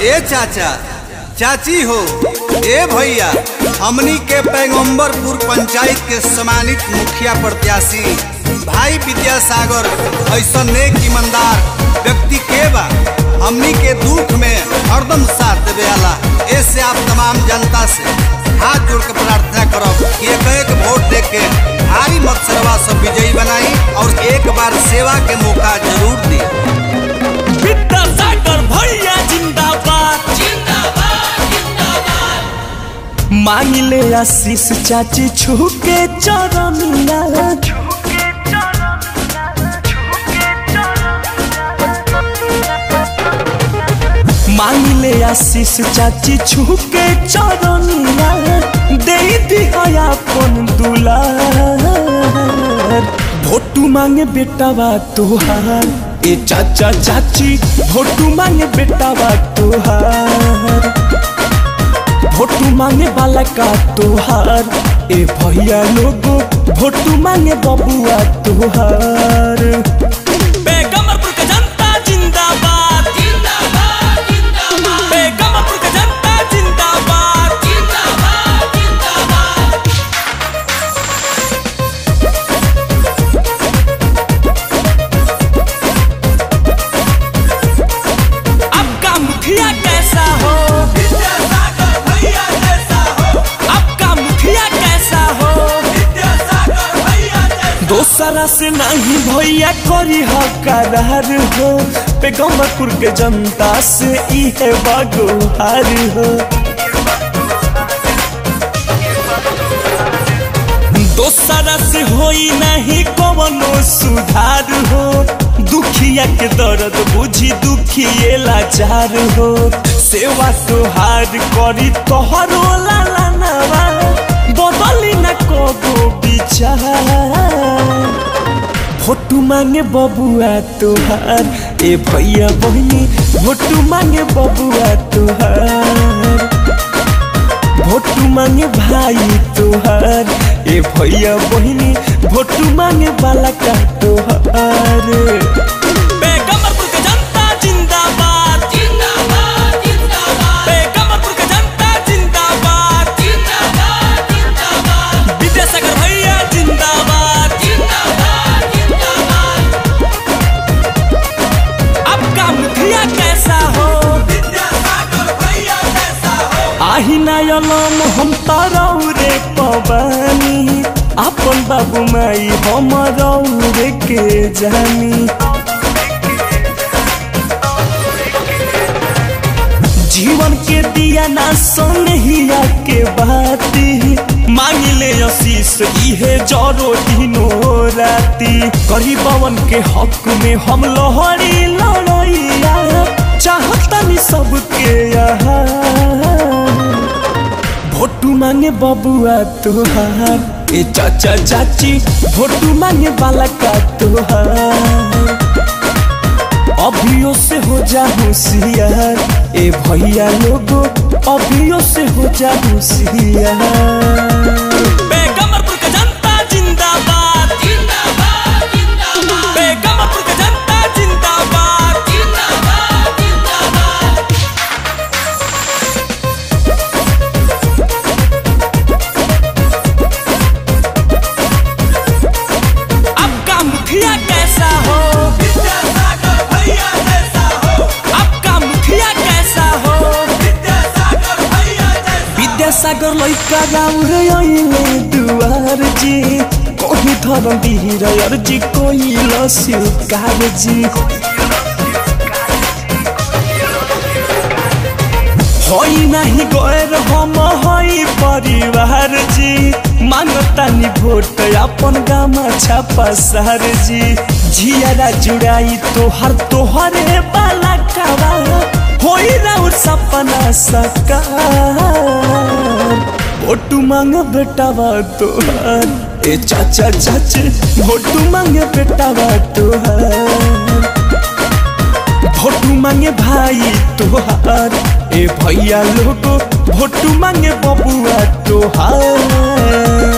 ए चाचा, चाची हो, ए भैया, हमनी के पैगम्बरपुर पंचायत के सम्मानित मुखिया प्रत्याशी, भाई विद्यासागर, ऐसा नेक ईमानदार व्यक्ति के बा? हमनी के दुख में हरदम साथ देवे वाला, ऐसे आप तमाम जनता से हाथ जोड़ के प्रार्थना करब कि एक एक वोट दे के भारी मत सरवा सब विजयी बनाई और एक बार सेवा के मौका ज़रूर दी। मांग ले आशीष चाची छू के चरनिया मांग ले आशीष चाची छू के चरनिया दे दिया अपन दुलार। भोटू मांगे बेटावा तुहार। ए चाचा चाची, भोटू मांगे बेटावा तुहार। भोटू मांगे वाला का तुहार। ए भैया लोगो भोटू मांगे बबुआ तुहार। जैसा दोसरा से नहीं भैया करी हकार हो। पैगम्बरपुर के जनता से ई है बगोहार हो। दोसरा से होई नहीं कवनो सुधार हो। दुखिया के दर्द बुझी दुखिए लाचार हो। सेवा तोहार करी तोहरो लाला नवा। बदली न कबो विचार फोटू मांगे बबुआ तुहार। ए भैया बहनी फोटू मांगे बबुआ तुहार। फोटू मांगे भाई तुहार। ए भैया बहनी फोटू मांगे बालका तुहार। आही नयलम हम तरौरे पवानी। अपन बाबू माई, हम रौरे के जानी। जीवन के दिया ना सोनहिया के बाती। मांग ले आशीष इहे जरो दिनो राती। गरीबवन के हक में हम लहरी लड़ैया चाहतनी सबके यहाँ मांगे बबुआ तुहार ए चाचा चाची भोटू मांगे बाला का तुहार अभियो से हो जा होशियार ए भैया लोगो अभियो से हो जा होशियार जैसा विद्यासागर लइका गाउँ रे अहिले दुवार जी कोही धरम बिहिर अर्जी कोही लस्यु कारजी होइ नाही गएर हम होइ परिवार जी मागतानी भोट अपन गामा छापा सार जी झियारा जुड़ाई तोहर तोहरे बाला कावा होइ राउर सपना सकार भोटू मांग बेटावा तोहर ए चाचा चाची भोटू मांगे बेटावा तोहर भोटू मांगे भाई तोहार ए भैया लोगो भोटू मांगे बबुआ तोहार